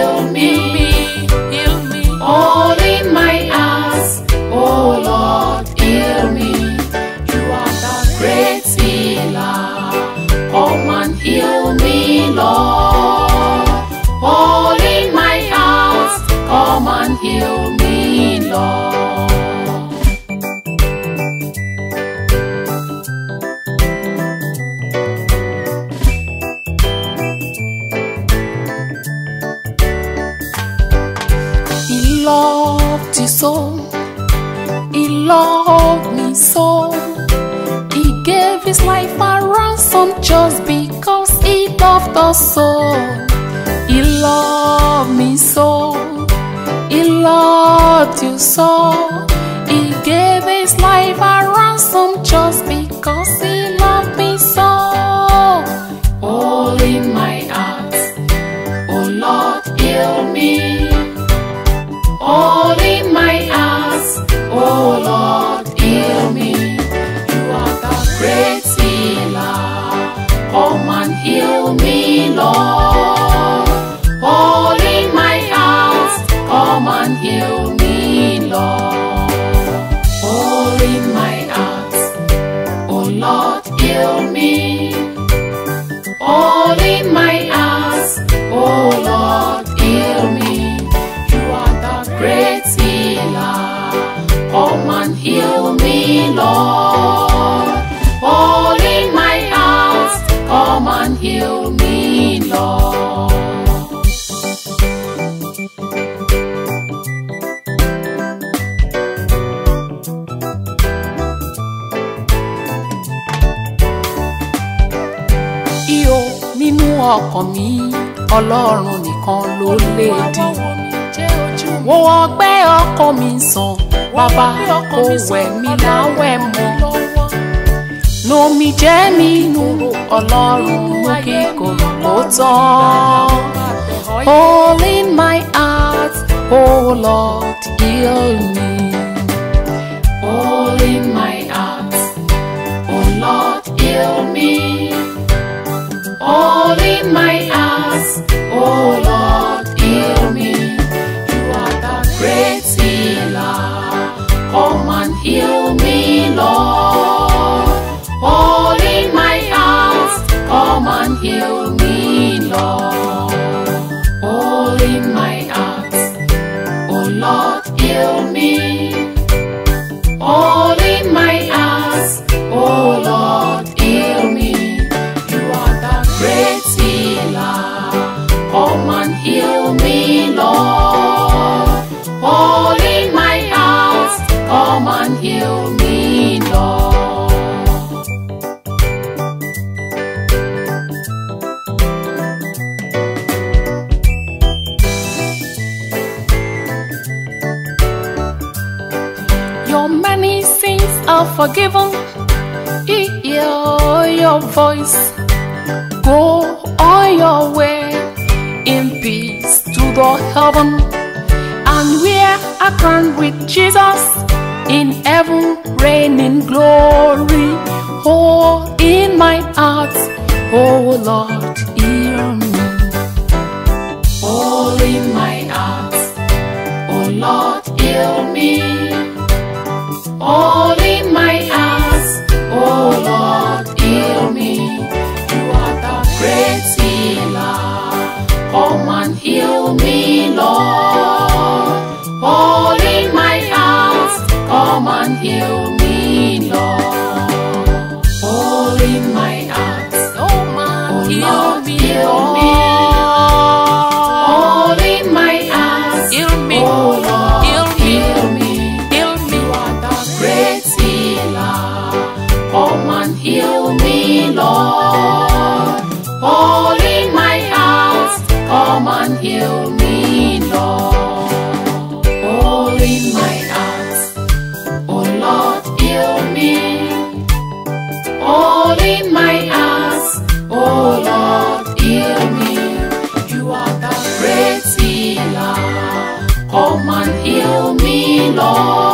kill me. So. He loved me so. He gave his life a ransom just because he loved us so. He loved me so. He loved you so. Heal me, Lord. All in my heart, oh Lord, heal me. All in my heart, oh Lord, heal me. You are the great healer. Come and heal me, Lord. All in my heart, come and heal me, ọkàn mi ọlọ́run nìkan ló lè dí. wo ọgbẹ́ ọkàn mi sàn bàbá kò wẹ̀ mí láwẹ̀ mọ́. nomi jẹ́ mi nù ọlọ́run mú kíkorò kó tán. All in my heart, oh Lord, heal me. All in my heart, oh Lord, heal me. Your many sins are forgiven. Hear your voice. Go on your way in peace to the heaven. And wear a crown with Jesus in heaven, reigning glory. Oh, in my heart, oh Lord, hear me. All in my heart, oh Lord, heal me. Come and heal me, Lord.